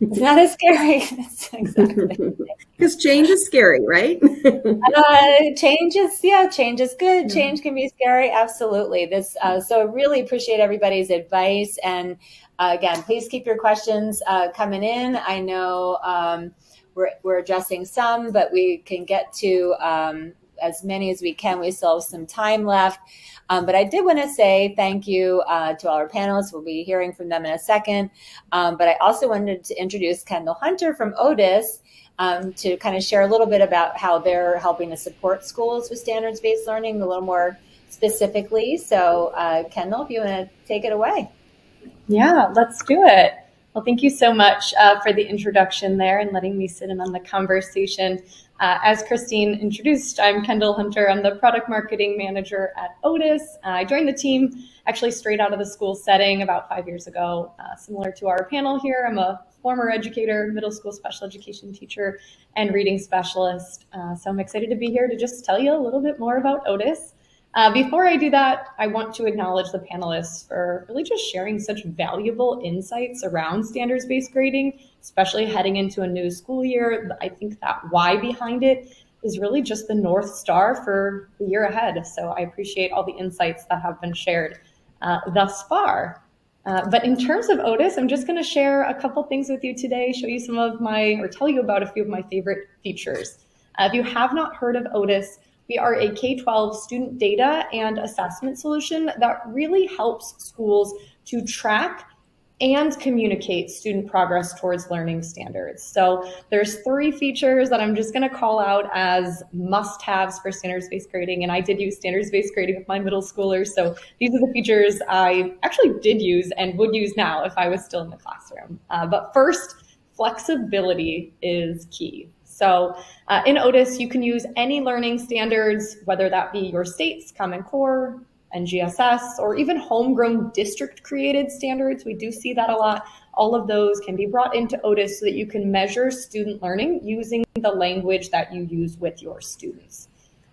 S1: It's not as scary. exactly.
S2: Because change is scary, right?
S1: uh, change is yeah, change is good. Mm-hmm. Change can be scary, absolutely. This uh, so I really appreciate everybody's advice, and uh, again, please keep your questions uh, coming in. I know um, we're we're addressing some, but we can get to um, as many as we can. We still have some time left. Um, but I did want to say thank you uh, to all our panelists. We'll be hearing from them in a second. Um, but I also wanted to introduce Kendall Hunter from Otus um, to kind of share a little bit about how they're helping to support schools with standards based learning a little more specifically. So, uh, Kendall, if you want to take it away.
S6: Yeah, let's do it. Well, thank you so much uh, for the introduction there and letting me sit in on the conversation. Uh, as Christine introduced, I'm Kendall Hunter. I'm the product marketing manager at Otus. Uh, I joined the team actually straight out of the school setting about five years ago. Uh, similar to our panel here, I'm a former educator, middle school special education teacher, and reading specialist. Uh, so I'm excited to be here to just tell you a little bit more about Otus. Uh, before I do that, I want to acknowledge the panelists for really just sharing such valuable insights around standards based grading, especially heading into a new school year. I think that why behind it is really just the North Star for the year ahead. So I appreciate all the insights that have been shared uh, thus far. Uh, but in terms of Otus, I'm just going to share a couple things with you today, show you some of my, or tell you about a few of my favorite features. Uh, if you have not heard of Otus, we are a K 12 student data and assessment solution that really helps schools to track and communicate student progress towards learning standards. So there's three features that I'm just going to call out as must-haves for standards-based grading, and I did use standards-based grading with my middle schoolers. So these are the features I actually did use and would use now if I was still in the classroom. Uh, but first, flexibility is key. So uh, in Otus, you can use any learning standards, whether that be your state's Common Core, NGSS, or even homegrown district created standards. We do see that a lot. All of those can be brought into Otus so that you can measure student learning using the language that you use with your students.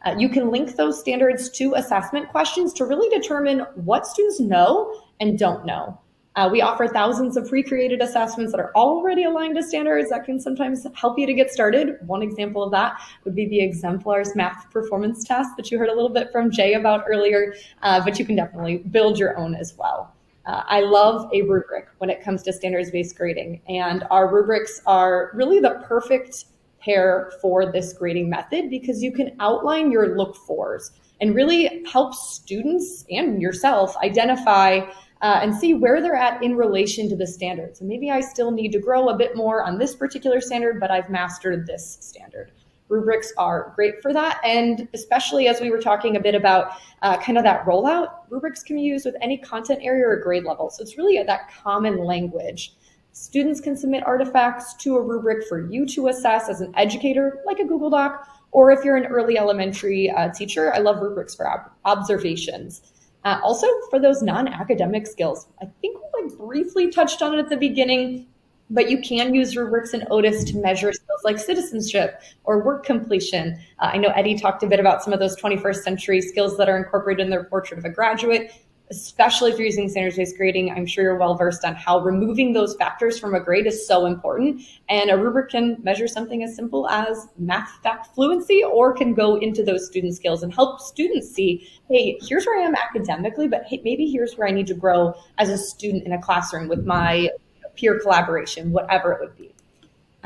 S6: Uh, you can link those standards to assessment questions to really determine what students know and don't know. Uh, we offer thousands of pre-created assessments that are already aligned to standards that can sometimes help you to get started. One example of that would be the Exemplars Math Performance Test that you heard a little bit from Jay about earlier, uh, but you can definitely build your own as well. Uh, I love a rubric when it comes to standards-based grading, and our rubrics are really the perfect pair for this grading method because you can outline your look-fors and really help students and yourself identify uh, and see where they're at in relation to the standard. So maybe I still need to grow a bit more on this particular standard, but I've mastered this standard. Rubrics are great for that. And especially as we were talking a bit about uh, kind of that rollout, rubrics can be used with any content area or grade level. So it's really that common language. Students can submit artifacts to a rubric for you to assess as an educator, like a Google Doc, or if you're an early elementary uh, teacher, I love rubrics for ob- observations. Uh, also, for those non-academic skills, I think we like briefly touched on it at the beginning, but you can use rubrics and Otus to measure skills like citizenship or work completion. Uh, I know Eddie talked a bit about some of those 21st century skills that are incorporated in their portrait of a graduate especially if you're using standards-based grading, I'm sure you're well versed on how removing those factors from a grade is so important. And a rubric can measure something as simple as math fact fluency or can go into those student skills and help students see, hey, here's where I am academically, but hey, maybe here's where I need to grow as a student in a classroom with my peer collaboration, whatever it would be.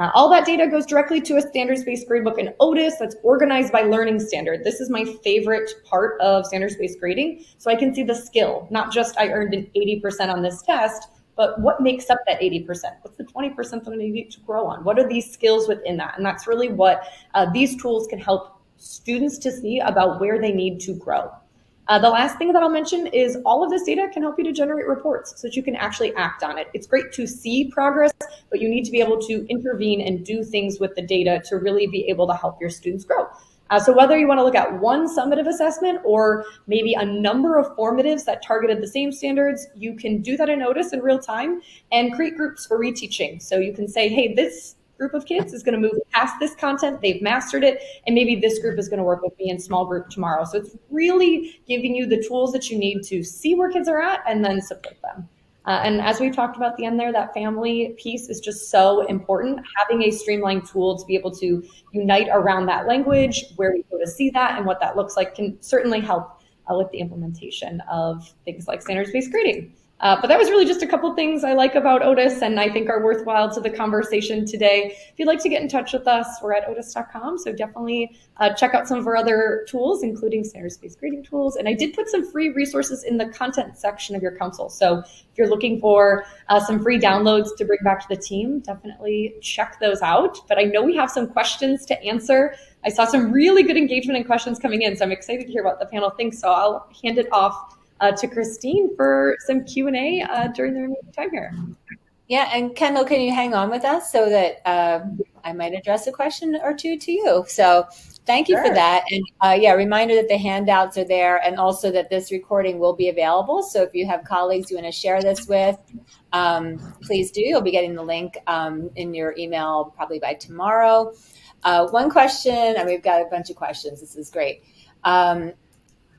S6: Uh, all that data goes directly to a standards-based gradebook in Otus that's organized by learning standard. This is my favorite part of standards-based grading. So I can see the skill, not just I earned an 80% on this test, but what makes up that 80%? What's the 20% that I need to grow on? What are these skills within that? And that's really what uh, these tools can help students to see about where they need to grow. Uh, the last thing that I'll mention is all of this data can help you to generate reports so that you can actually act on it. It's great to see progress, but you need to be able to intervene and do things with the data to really be able to help your students grow. Uh, so whether you want to look at one summative assessment or maybe a number of formatives that targeted the same standards, you can do that in Otus in real time and create groups for reteaching. So you can say, hey, this group of kids is going to move past this content. They've mastered it. And maybe this group is going to work with me in small group tomorrow. So it's really giving you the tools that you need to see where kids are at and then support them. Uh, and as we've talked about the end there, that family piece is just so important. Having a streamlined tool to be able to unite around that language, where we go to see that, and what that looks like can certainly help uh, with the implementation of things like standards based grading. Uh, but that was really just a couple things I like about Otus and I think are worthwhile to the conversation today. If you'd like to get in touch with us, we're at otus.com. So definitely uh, check out some of our other tools, including standards based grading tools. And I did put some free resources in the content section of your council. So if you're looking for uh, some free downloads to bring back to the team, definitely check those out. But I know we have some questions to answer. I saw some really good engagement and questions coming in. So I'm excited to hear what the panel thinks. So I'll hand it off uh, to Christine for some Q and A uh, during the remaining time here.
S1: Yeah, and Kendall, can you hang on with us so that uh, I might address a question or two to you? So thank you sure. for that. And uh, yeah, reminder that the handouts are there and also that this recording will be available. So if you have colleagues you want to share this with, um, please do. You'll be getting the link um, in your email probably by tomorrow. Uh, one question, and we've got a bunch of questions. This is great. Um,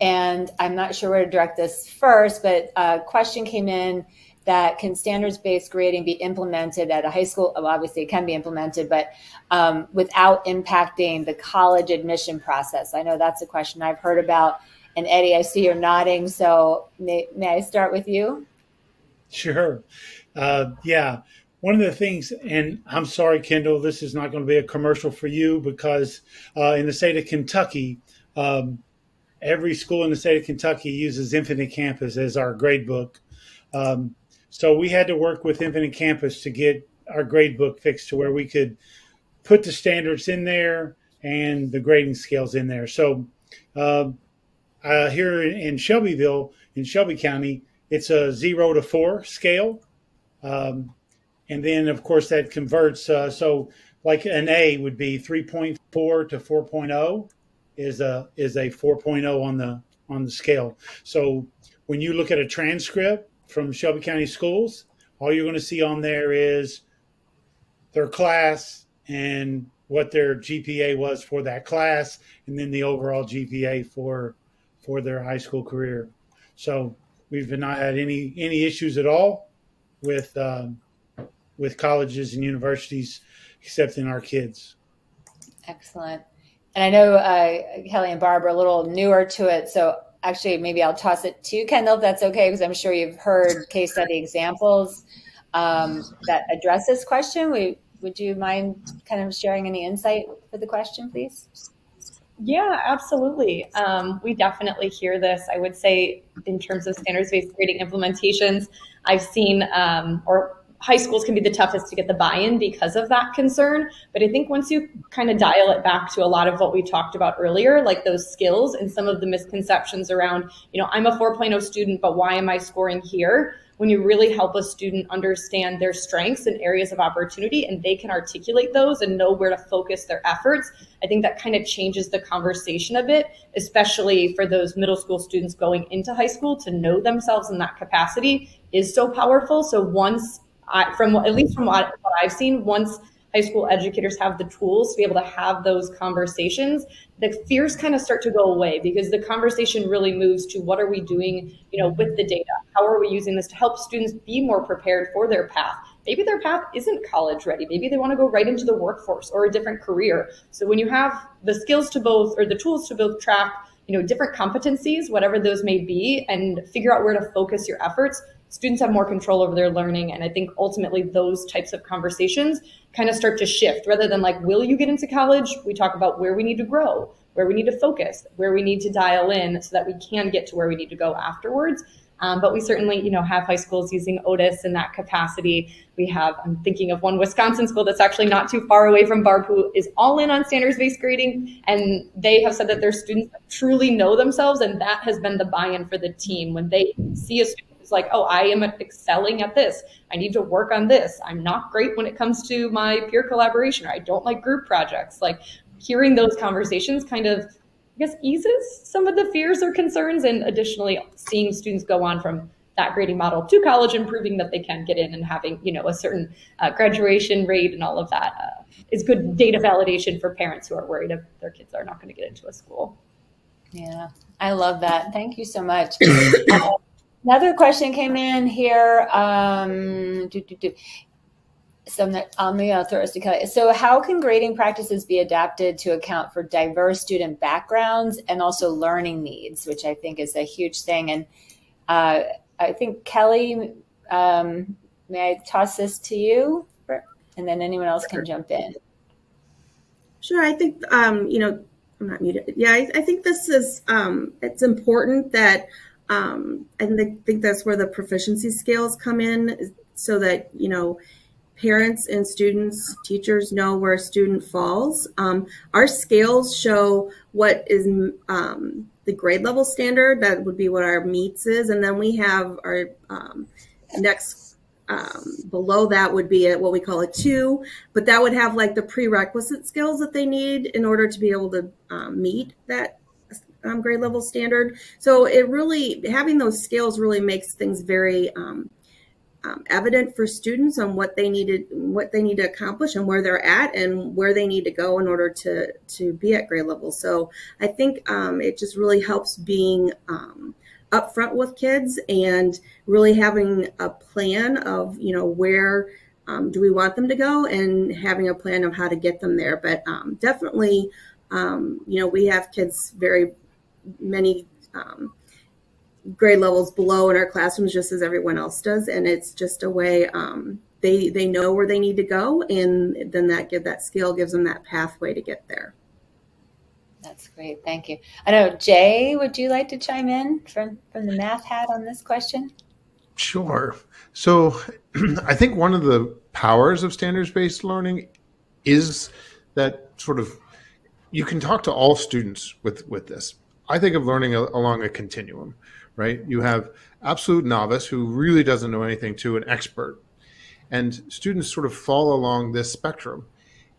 S1: and I'm not sure where to direct this first, but a question came in that can standards-based grading be implemented at a high school? Well, obviously it can be implemented, but um, without impacting the college admission process. I know that's a question I've heard about. And Eddie, I see you're nodding, so may, may I start with you?
S5: Sure. Uh, yeah. One of the things, and I'm sorry, Kendall, this is not going to be a commercial for you because uh, in the state of Kentucky, um, every school in the state of Kentucky uses Infinite Campus as our grade book. Um, so we had to work with Infinite Campus to get our grade book fixed to where we could put the standards in there and the grading scales in there. So uh, uh, here in Shelbyville, in Shelby County, it's a zero to four scale. Um, and then, of course, that converts. Uh, so, like an A would be 3.4 to 4.0 is a is a 4.0 on the on the scale. So when you look at a transcript from Shelby County Schools, all you're going to see on there is their class and what their GPA was for that class, and then the overall GPA for for their high school career. So we've not had any any issues at all with um, with colleges and universities accepting our kids.
S1: Excellent. And I know uh, Kelly and Barb are a little newer to it, so actually maybe I'll toss it to Kendall if that's okay, because I'm sure you've heard case study examples um, that address this question. We, would you mind kind of sharing any insight for the question, please?
S6: Yeah, absolutely. Um, we definitely hear this. I would say, in terms of standards based grading implementations, I've seen, um, or high schools can be the toughest to get the buy-in because of that concern. But I think once you kind of dial it back to a lot of what we talked about earlier, like those skills and some of the misconceptions around, you know, I'm a 4.0 student, but why am I scoring here? When you really help a student understand their strengths and areas of opportunity and they can articulate those and know where to focus their efforts, I think that kind of changes the conversation a bit, especially for those middle school students going into high school to know themselves in that capacity is so powerful. So once I, from at least from what, what I've seen, once high school educators have the tools to be able to have those conversations, the fears kind of start to go away because the conversation really moves to what are we doing, you know, with the data? How are we using this to help students be more prepared for their path? Maybe their path isn't college ready. Maybe they want to go right into the workforce or a different career. So when you have the skills to both or the tools to both track, you know, different competencies, whatever those may be, and figure out where to focus your efforts, students have more control over their learning. And I think ultimately those types of conversations kind of start to shift rather than like, will you get into college? We talk about where we need to grow, where we need to focus, where we need to dial in so that we can get to where we need to go afterwards. Um, but we certainly, you know, have high schools using Otus in that capacity. We have, I'm thinking of one Wisconsin school that's actually not too far away from Barb, who is all in on standards-based grading, and they have said that their students truly know themselves, and that has been the buy-in for the team when they see a student like, oh, I am excelling at this. I need to work on this. I'm not great when it comes to my peer collaboration. Or I don't like group projects. Like hearing those conversations kind of, I guess, eases some of the fears or concerns, and additionally, seeing students go on from that grading model to college and proving that they can get in and having you know a certain uh, graduation rate and all of that uh, is good data validation for parents who are worried if their kids are not going to get into a school.
S1: Yeah, I love that. Thank you so much. uh, another question came in here. Um, do, do, do. So I'm, I'm gonna throw us to So, how can grading practices be adapted to account for diverse student backgrounds and also learning needs, which I think is a huge thing. And uh, I think Kelly, um, may I toss this to you, and then anyone else can jump in.
S2: Sure. I think um, you know I'm not muted. Yeah, I, I think this is um, it's important that um, I think that's where the proficiency scales come in, so that you know parents and students, teachers know where a student falls. Um, our scales show what is um, the grade level standard. That would be what our meets is, and then we have our um, next um, below that would be a, what we call a two, but that would have like the prerequisite skills that they need in order to be able to um, meet that um, grade level standard. So it really having those skills really makes things very um, um, evident for students on what they needed, what they need to accomplish, and where they're at, and where they need to go in order to to be at grade level. So I think um, it just really helps being um, upfront with kids and really having a plan of you know where um, do we want them to go, and having a plan of how to get them there. But um, definitely, um, you know, we have kids very many grade levels below in our classrooms just as everyone else does. And it's just a way um, they they know where they need to go and then that give that skill gives them that pathway to get there.
S1: That's great. Thank you. I know jay would you like to chime in from from the math hat on this question?
S4: Sure. So i think one of the powers of standards based learning is that sort of you can talk to all students with with this i think of learning a, along a continuum right? You have absolute novice who really doesn't know anything to an expert. And students sort of fall along this spectrum.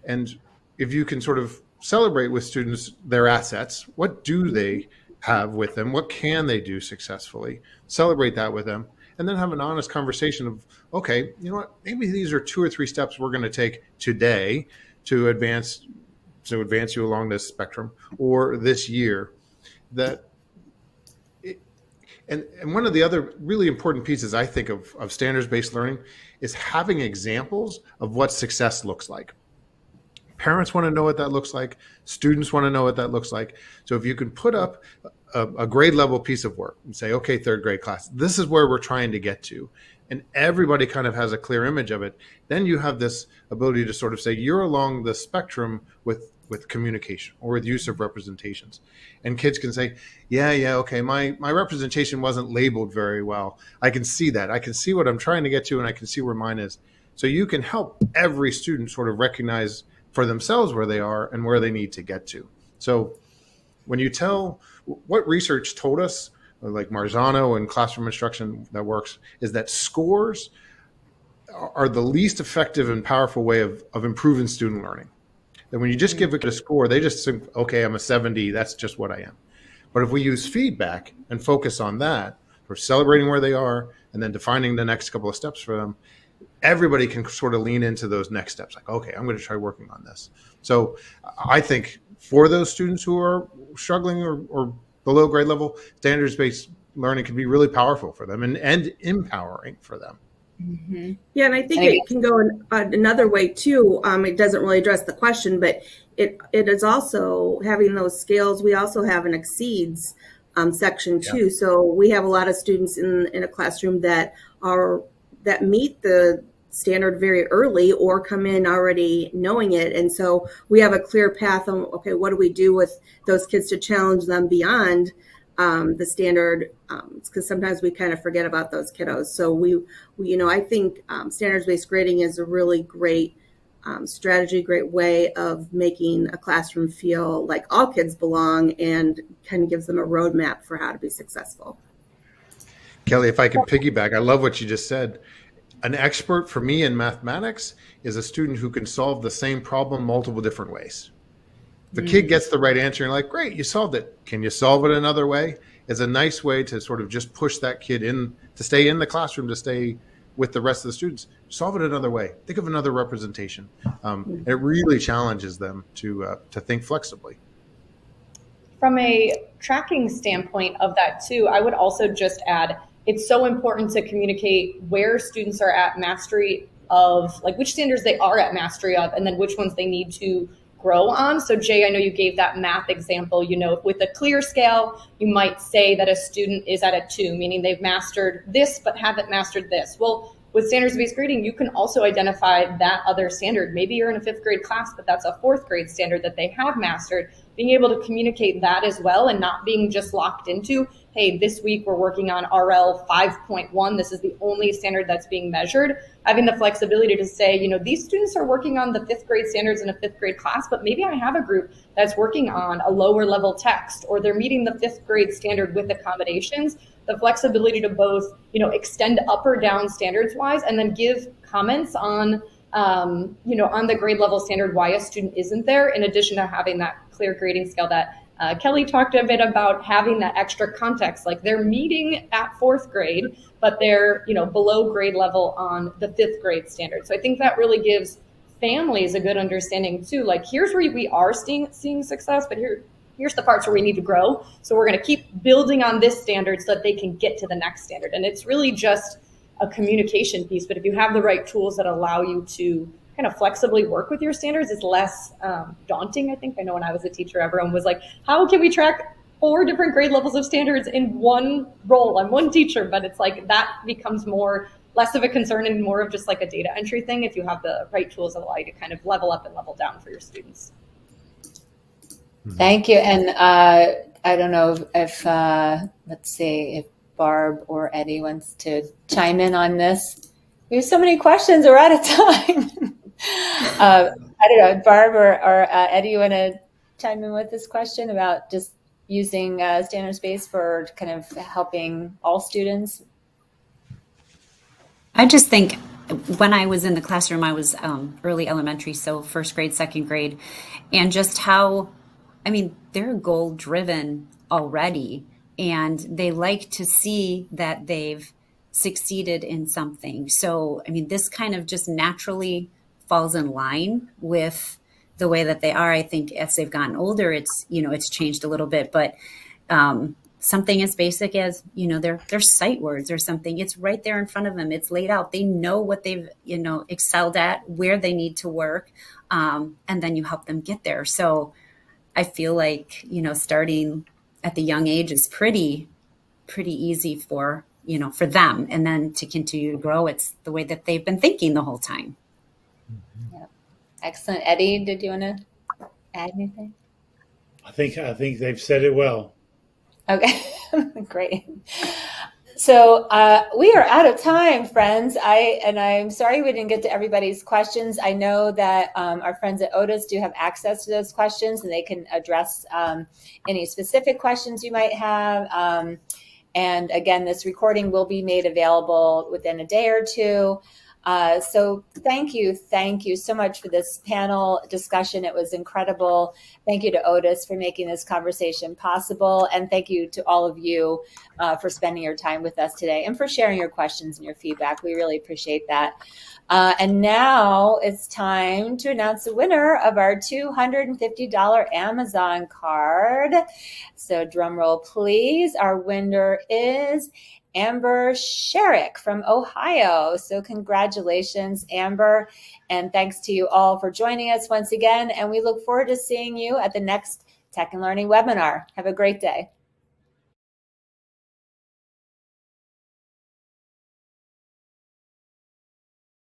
S4: And if you can sort of celebrate with students their assets, what do they have with them? What can they do successfully? Celebrate that with them. And then have an honest conversation of, okay, you know what? Maybe these are two or three steps we're going to take today to advance to advance you along this spectrum or this year that and, and one of the other really important pieces I think of, of standards based learning is having examples of what success looks like. Parents want to know what that looks like. Students want to know what that looks like. So if you can put up a, a grade level piece of work and say, okay, third grade class, this is where we're trying to get to, and everybody kind of has a clear image of it, then you have this ability to sort of say, you're along the spectrum with with communication or with use of representations. And kids can say, yeah, yeah, okay, my, my representation wasn't labeled very well. I can see that. I can see what I'm trying to get to and I can see where mine is. So you can help every student sort of recognize for themselves where they are and where they need to get to. So when you tell what research told us, like Marzano and classroom instruction that works, is that scores are the least effective and powerful way of, of improving student learning. That when you just give it a score, they just think, okay, I'm a 70. That's just what I am. But if we use feedback and focus on that, for celebrating where they are and then defining the next couple of steps for them, everybody can sort of lean into those next steps. Like, okay, I'm going to try working on this. So I think for those students who are struggling or, or below grade level, standards based learning can be really powerful for them and, and empowering for them.
S2: Mm-hmm. Yeah, and I think it can go in, uh, another way too. Um, it doesn't really address the question, but it it is also having those scales. We also have an exceeds um, section too. Yeah. So we have a lot of students in in a classroom that are that meet the standard very early or come in already knowing it and so we have a clear path on okay what do we do with those kids to challenge them beyond um, the standard because um, sometimes we kind of forget about those kiddos. So we, we you know, I think um, standards-based grading is a really great um, strategy, great way of making a classroom feel like all kids belong and kind of gives them a roadmap for how to be successful.
S4: Kelly, if I can piggyback, I love what you just said. An expert for me in mathematics is a student who can solve the same problem multiple different ways A mm. kid gets the right answer, you're like, great, you solved it. Can you solve it another way? It's a nice way to sort of just push that kid in to stay in the classroom, to stay with the rest of the students. Solve it another way. Think of another representation. Um, it really challenges them to uh, to think flexibly.
S6: From a tracking standpoint of that too, I would also just add it's so important to communicate where students are at mastery of like which standards they are at mastery of and then which ones they need to grow on. So Jay, I know you gave that math example, you know, with a clear scale, you might say that a student is at a two, meaning they've mastered this but haven't mastered this. Well, with standards-based grading, you can also identify that other standard. Maybe you're in a fifth grade class, but that's a fourth grade standard that they have mastered. Being able to communicate that as well and not being just locked into hey, this week we're working on RL 5.1. This is the only standard that's being measured. Having the flexibility to say, you know, these students are working on the fifth grade standards in a fifth grade class, but maybe I have a group that's working on a lower level text or they're meeting the fifth grade standard with accommodations. The flexibility to both, you know, extend up or down standards wise and then give comments on um, you know, on the grade level standard why a student isn't there, in addition to having that clear grading scale that uh, Kelly talked a bit about having that extra context, like they're meeting at fourth grade, but they're you know below grade level on the fifth grade standard. So I think that really gives families a good understanding too. Like here's where we are seeing seeing success, but here here's the parts where we need to grow. So we're going to keep building on this standard so that they can get to the next standard. And it's really just a communication piece. But if you have the right tools that allow you to kind of flexibly work with your standards is less um, daunting. I think I know when I was a teacher, everyone was like, "How can we track four different grade levels of standards in one role? I'm one teacher." But it's like that becomes more less of a concern and more of just like a data entry thing if you have the right tools that allow you to kind of level up and level down for your students.
S1: Thank you. And uh, I don't know if, uh, let's see, if Barb or Eddie wants to chime in on this. We have so many questions. We're out of time. uh, I don't know, Barb or, or uh, Eddie, you want to chime in with this question about just using uh, standards based for kind of helping all students?
S3: I just think when I was in the classroom, I was um, early elementary, so first grade, second grade, and just how, I mean, they're goal driven already, and they like to see that they've succeeded in something. So, I mean, this kind of just naturally falls in line with the way that they are. I think as they've gotten older, it's you know it's changed a little bit, but um, something as basic as you know their their sight words or something, it's right there in front of them. It's laid out. They know what they've you know excelled at, where they need to work, um, and then you help them get there. So I feel like you know starting at the young age is pretty pretty easy for you know for them and then to continue to grow it's the way that they've been thinking the whole time
S1: Excellent. Eddie, did you want to add anything?
S5: I think I think they've said it well.
S1: Okay, great. So uh, we are out of time, friends. I and I'm sorry we didn't get to everybody's questions. I know that um, our friends at Otus do have access to those questions, and they can address um, any specific questions you might have. Um, and again, this recording will be made available within a day or two. Uh, so thank you, thank you so much for this panel discussion. It was incredible. Thank you to Otus for making this conversation possible, and thank you to all of you uh, for spending your time with us today and for sharing your questions and your feedback. We really appreciate that. Uh, and now it's time to announce the winner of our $250 Amazon card. So drum roll, please. Our winner is Amber Sherrick from Ohio. So, congratulations, Amber. And thanks to you all for joining us once again. And we look forward to seeing you at the next Tech and Learning webinar. Have a great day.